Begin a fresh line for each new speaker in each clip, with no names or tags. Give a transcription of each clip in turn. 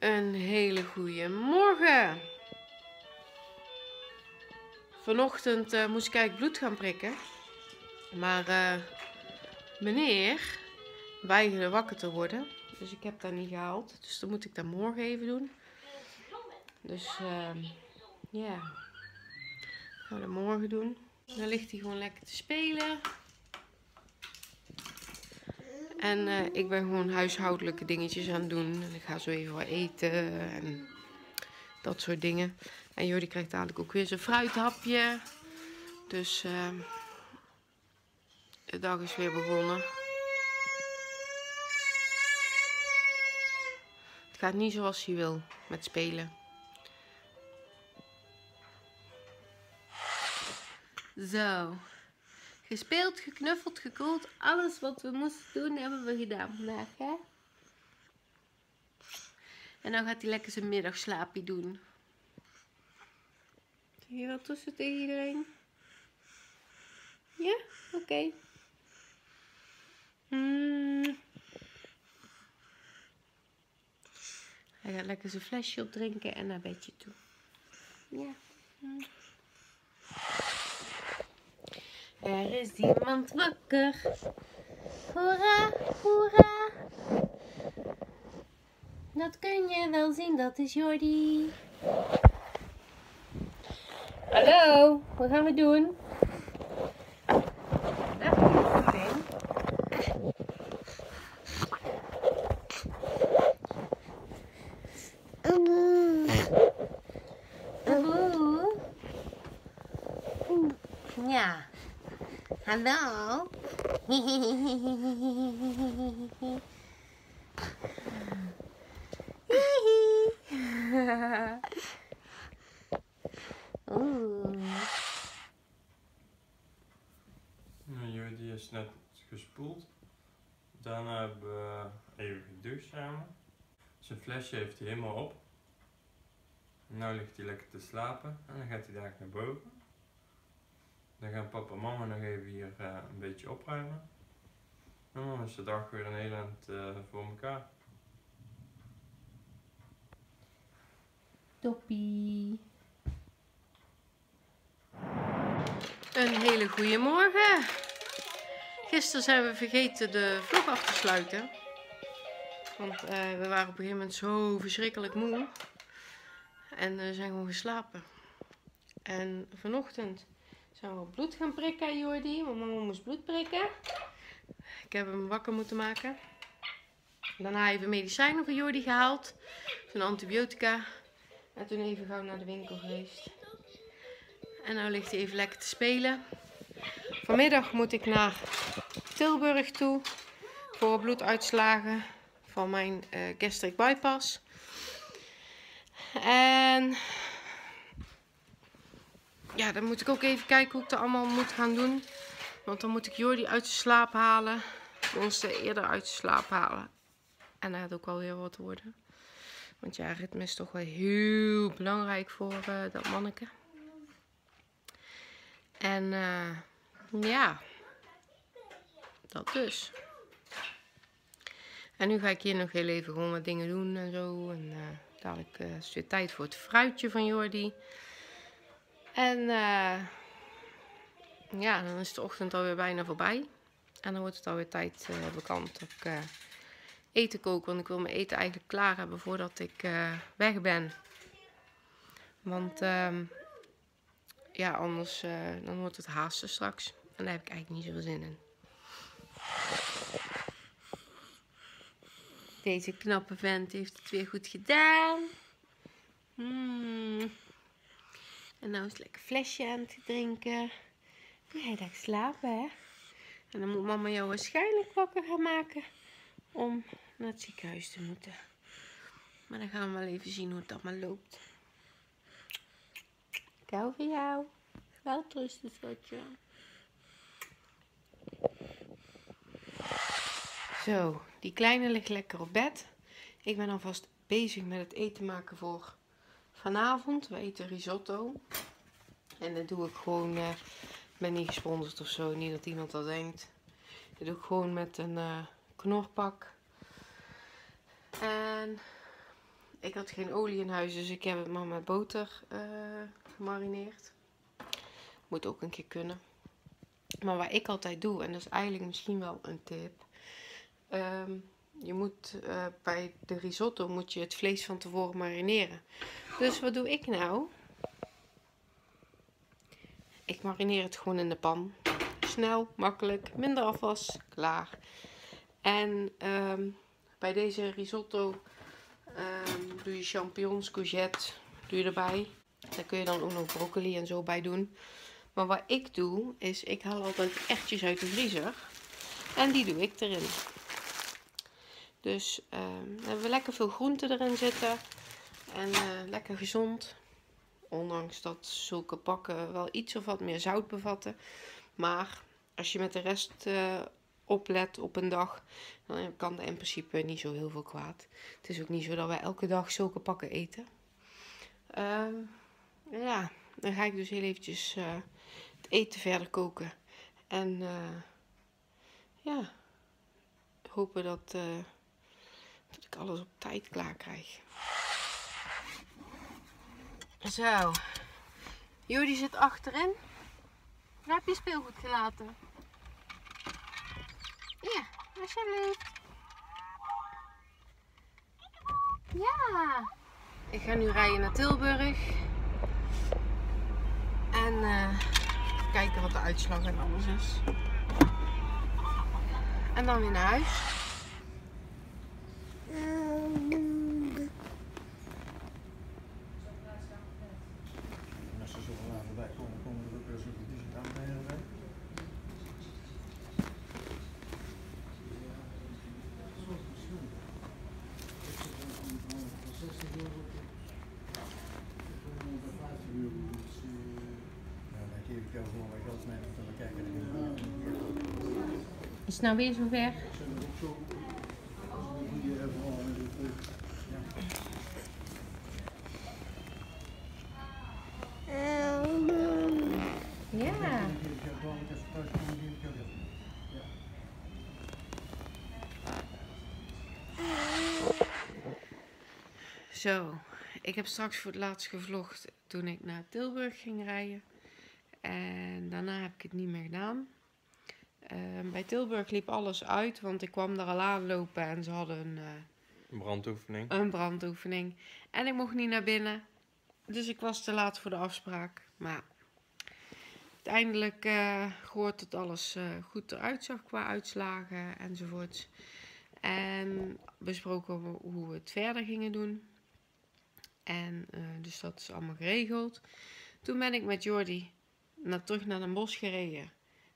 Een hele goede morgen. Vanochtend uh, moest ik eigenlijk bloed gaan prikken. Maar uh, meneer weigerde wakker te worden. Dus ik heb dat niet gehaald. Dus dan moet ik dat morgen even doen. Dus uh, ja, gaan we dat morgen doen. Dan ligt hij gewoon lekker te spelen. En uh, ik ben gewoon huishoudelijke dingetjes aan het doen. En ik ga zo even wat eten en dat soort dingen. En Jordi krijgt dadelijk ook weer zijn fruithapje. Dus uh, de dag is weer begonnen. Het gaat niet zoals hij wil met spelen. Zo. Gespeeld, geknuffeld, gekoeld. Alles wat we moesten doen, hebben we gedaan vandaag, hè? En dan gaat hij lekker zijn middagslaapje doen. Zeg je wat tussen tegen iedereen? Ja? Oké. Okay. Mm. Hij gaat lekker zijn flesje opdrinken en naar bedje toe. Ja. Mm. Er is iemand wakker. Hoera, hoera. Dat kun je wel zien, dat is Jordi. Hallo, wat gaan we doen? Ja. Hallo?
Nou, die is net gespoeld. Daarna hebben we even gedoucht samen. Zijn flesje heeft hij helemaal op. Nu ligt hij lekker te slapen en dan gaat hij daar naar boven. Dan gaan papa en mama nog even hier uh, een beetje opruimen. En dan is de dag weer een heel eind uh, voor elkaar.
Toppie. Een hele goede morgen. Gisteren zijn we vergeten de vlog af te sluiten. Want uh, we waren op een gegeven moment zo verschrikkelijk moe. En uh, zijn gewoon geslapen. En vanochtend zijn we bloed gaan prikken, Jordi. Want mama moest bloed prikken. Ik heb hem wakker moeten maken. Daarna even medicijnen voor Jordi gehaald. Zijn antibiotica. En toen even gauw naar de winkel geweest. En nu ligt hij even lekker te spelen. Vanmiddag moet ik naar Tilburg toe. Voor bloeduitslagen van mijn uh, gastric bypass. En ja, dan moet ik ook even kijken hoe ik dat allemaal moet gaan doen. Want dan moet ik Jordi uit de slaap halen. Ons eerder uit de slaap halen. En dat gaat ook wel weer wat worden. Want ja, ritme is toch wel heel belangrijk voor uh, dat manneke. En uh, ja, dat dus. En nu ga ik hier nog heel even gewoon wat dingen doen en zo. En uh, dadelijk is het weer tijd voor het fruitje van Jordi. En uh, ja, dan is de ochtend alweer bijna voorbij. En dan wordt het alweer tijd uh, bekend dat ik uh, eten kook. Want ik wil mijn eten eigenlijk klaar hebben voordat ik weg ben. Want ehm, ja, anders dan wordt het haasten straks. En daar heb ik eigenlijk niet zoveel zin in. Deze knappe vent heeft het weer goed gedaan. Hmm. En nou is lekker flesje aan te drinken. En hij gaat slapen, hè? En dan moet mama jou waarschijnlijk wakker gaan maken om naar het ziekenhuis te moeten. Maar dan gaan we wel even zien hoe het allemaal loopt. Ik hou jou. Wel rusten, schatje. Zo, die kleine ligt lekker op bed. Ik ben alvast bezig met het eten maken voor vanavond. We eten risotto. En dat doe ik gewoon, uh, ik ben niet gesponsord of zo, niet dat iemand dat denkt. Dat doe ik gewoon met een uh, knorpak. En ik had geen olie in huis, dus ik heb het maar met boter eh, gemarineerd. Moet ook een keer kunnen. Maar wat ik altijd doe, en dat is eigenlijk misschien wel een tip. ehm, je moet eh, bij de risotto moet je het vlees van tevoren marineren. Dus wat doe ik nou? Ik marineer het gewoon in de pan. Snel, makkelijk, minder afwas, klaar. En ehm, bij deze risotto ehm, doe je champignons, courgette, doe je erbij. Daar kun je dan ook nog broccoli en zo bij doen. Maar wat ik doe, is ik haal altijd ertjes uit de vriezer. En die doe ik erin. Dus dan hebben we lekker veel groenten erin zitten. En eh, lekker gezond. Ondanks dat zulke pakken wel iets of wat meer zout bevatten. Maar als je met de rest eh, oplet op een dag, dan kan er in principe niet zo heel veel kwaad. Het is ook niet zo dat wij elke dag zulke pakken eten. Ehm, ja, dan ga ik dus heel eventjes eh, het eten verder koken. En ja, hopen dat, dat ik alles op tijd klaar krijg. Zo, Jordi zit achterin. Waar heb je speelgoed gelaten? Ja, alsjeblieft. Ja. Ik ga nu rijden naar Tilburg. En eh, kijken wat de uitslag en alles is. En dan weer naar huis. Is nou weer zover
er ook zo, als we een goede verhaal met het terug. Ja.
Ja.
Dan geef ik jou gewoon, als je thuis komt, geef ik jou geld. Ja.
Zo, ik heb straks voor het laatst gevlogd toen ik naar Tilburg ging rijden. En daarna heb ik het niet meer gedaan. Ehm, bij Tilburg liep alles uit, want ik kwam daar al aanlopen en ze hadden een, eh,
Brandoefening.
een brandoefening. En ik mocht niet naar binnen. Dus ik was te laat voor de afspraak. Maar uiteindelijk eh gehoord dat alles eh, goed eruit zag qua uitslagen enzovoorts. En besproken hoe we het verder gingen doen. En eh, dus dat is allemaal geregeld. Toen ben ik met Jordi naar, terug naar Den Bosch gereden.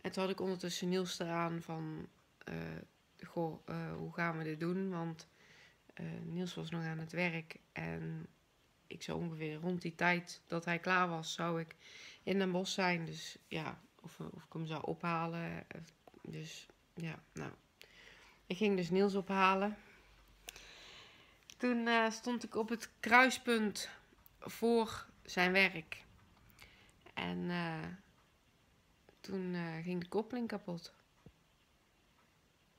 En toen had ik ondertussen Niels eraan van... eh, goh, eh, hoe gaan we dit doen? Want Niels was nog aan het werk. En ik zou ongeveer rond die tijd dat hij klaar was... zou ik in Den Bosch zijn. Dus ja, of, of ik hem zou ophalen. Dus ja, nou... Ik ging dus Niels ophalen. Toen eh, stond ik op het kruispunt voor zijn werk. En eh, toen eh, ging de koppeling kapot.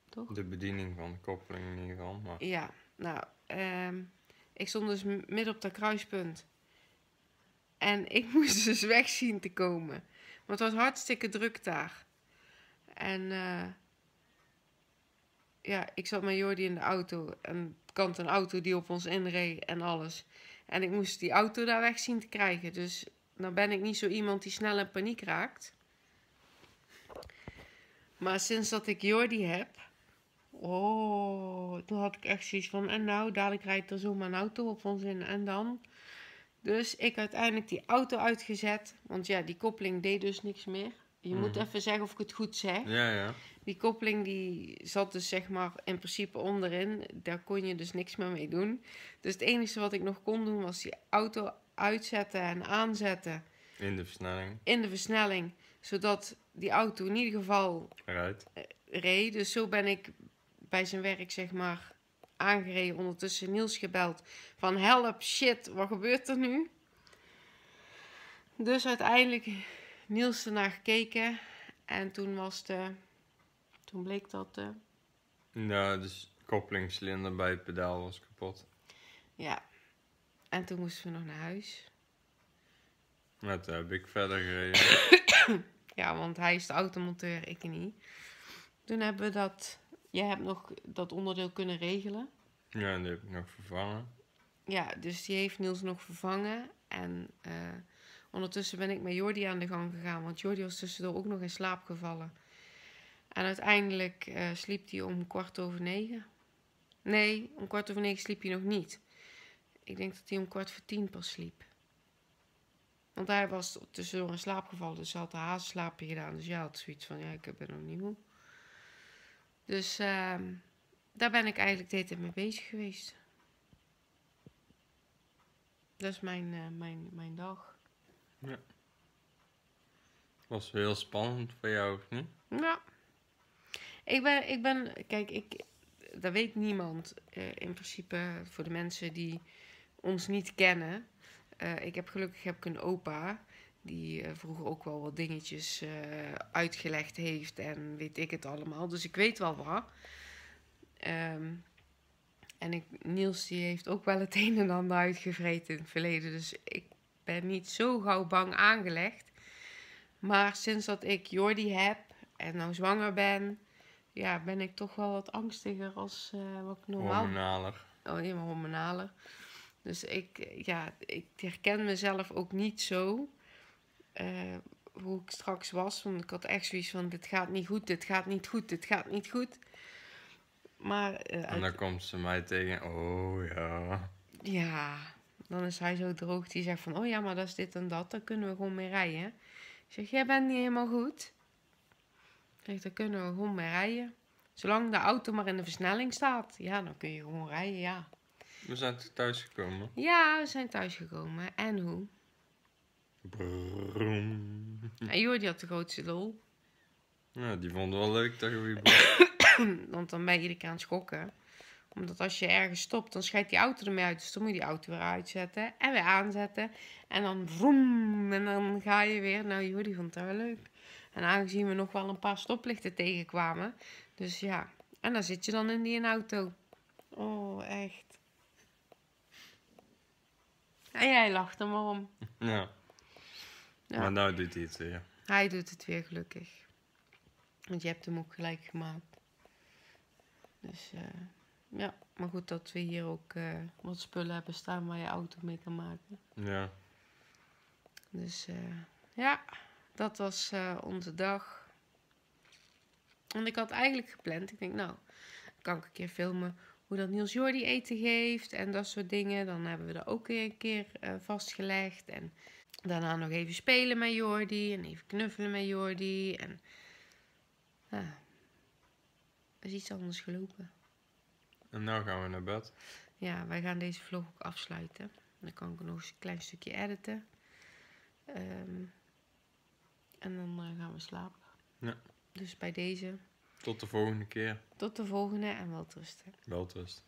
Toch?
De bediening van de koppeling in ieder geval. Maar
Ja, nou, ehm, ik stond dus midden op dat kruispunt. En ik moest dus weg zien te komen. Want het was hartstikke druk daar. En ja, ik zat met Jordi in de auto. En kant een auto die op ons inreed en alles. En ik moest die auto daar weg zien te krijgen. Dus dan ben ik niet zo iemand die snel in paniek raakt. Maar sinds dat ik Jordi heb, Oh, toen had ik echt zoiets van, en nou, dadelijk rijdt er zomaar een auto op ons in, en dan? Dus ik uiteindelijk die auto uitgezet, want ja, die koppeling deed dus niks meer. Je moet
Mhm.
even zeggen of ik het goed zeg.
ja, ja.
Die koppeling die zat dus zeg maar in principe onderin. Daar kon je dus niks meer mee doen. Dus het enige wat ik nog kon doen was die auto uitzetten en aanzetten
In de versnelling.
in de versnelling. Zodat die auto in ieder geval
Eruit.
reed. Dus zo ben ik bij zijn werk, zeg maar, aangereden. Ondertussen Niels gebeld van help, shit, wat gebeurt er nu? Dus uiteindelijk Niels ernaar gekeken. En toen was de... Toen bleek dat de...
Nou, dus koppelingscilinder bij het pedaal was kapot.
Ja, En toen moesten we nog naar huis.
Toen heb ik verder gereden.
Ja, want hij is de automonteur, ik niet. Toen hebben we dat... Jij hebt nog dat onderdeel kunnen regelen.
Ja, en die heb ik nog vervangen.
Ja, dus die heeft Niels nog vervangen. En eh, ondertussen ben ik met Jordi aan de gang gegaan. Want Jordi was tussendoor ook nog in slaap gevallen. En uiteindelijk eh, sliep hij om kwart over negen. Nee, om kwart over negen sliep hij nog niet. Ik denk dat hij om kwart voor tien pas sliep. Want hij was tussendoor in slaap gevallen. Dus hij had een hazenslaapje gedaan. Dus ja, had zoiets van, ja, ik ben nog niet moe. Dus ehm, daar ben ik eigenlijk de hele tijd mee bezig geweest. Dat is mijn, eh, mijn, mijn dag.
Was heel spannend voor jou, of niet?
Ja. Ik ben, ik ben kijk, ik, dat weet niemand eh, in principe voor de mensen die ons niet kennen. Eh, ik heb gelukkig heb ik een opa die eh, vroeger ook wel wat dingetjes uitgelegd heeft en weet ik het allemaal. Dus ik weet wel wat. Ehm, en ik, Niels die heeft ook wel het een en ander uitgevreten in het verleden. Dus ik ben niet zo gauw bang aangelegd. Maar sinds dat ik Jordi heb en nou zwanger ben, ja, ben ik toch wel wat angstiger als eh, wat ik normaal
Hormonaler.
Oh, helemaal hormonaler. Dus ik, ja, ik herken mezelf ook niet zo eh, hoe ik straks was. Want ik had echt zoiets van, dit gaat niet goed, dit gaat niet goed, dit gaat niet goed. Maar eh,
En
uit-
dan komt ze mij tegen. Oh ja.
ja, dan is hij zo droog. Die zegt van, oh ja, maar dat is dit en dat. Daar kunnen we gewoon mee rijden. Ik zeg, jij bent niet helemaal goed. Ik zeg, daar kunnen we gewoon mee rijden. Zolang de auto maar in de versnelling staat, ja, dan kun je gewoon rijden, ja.
We zijn thuisgekomen.
Ja, we zijn thuisgekomen. En hoe?
Brum.
En Jordi had de grootste lol.
Ja, die vonden wel leuk dat je weer
Want dan ben je iedere keer aan het schokken. Omdat als je ergens stopt, dan scheidt die auto ermee uit. Dus dan moet je die auto weer uitzetten en weer aanzetten. En dan vroom. En dan ga je weer. Nou, Jordi vond het wel leuk. En aangezien we nog wel een paar stoplichten tegenkwamen. Dus ja. En dan zit je dan in die auto. Oh, echt. En jij lacht er maar om.
Ja.
Ja.
Maar nou doet hij het weer.
Hij doet het weer gelukkig. Want je hebt hem ook gelijk gemaakt. Dus eh, ja, maar goed dat we hier ook eh, wat spullen hebben staan waar je auto mee kan maken.
Ja.
Dus eh, ja, dat was eh, onze dag. En ik had eigenlijk gepland, ik denk nou, kan ik een keer filmen hoe dat Niels Jordi eten geeft en dat soort dingen. Dan hebben we dat ook weer een keer eh, vastgelegd. En daarna nog even spelen met Jordi en even knuffelen met Jordi. En ja, er is iets anders gelopen.
En nou gaan we naar bed.
Ja, wij gaan deze vlog ook afsluiten. Dan kan ik nog eens een klein stukje editen. Ehm, en dan eh, gaan we slapen.
Ja.
Dus bij deze,
Tot de volgende keer.
tot de volgende en wel rusten.
Welterusten.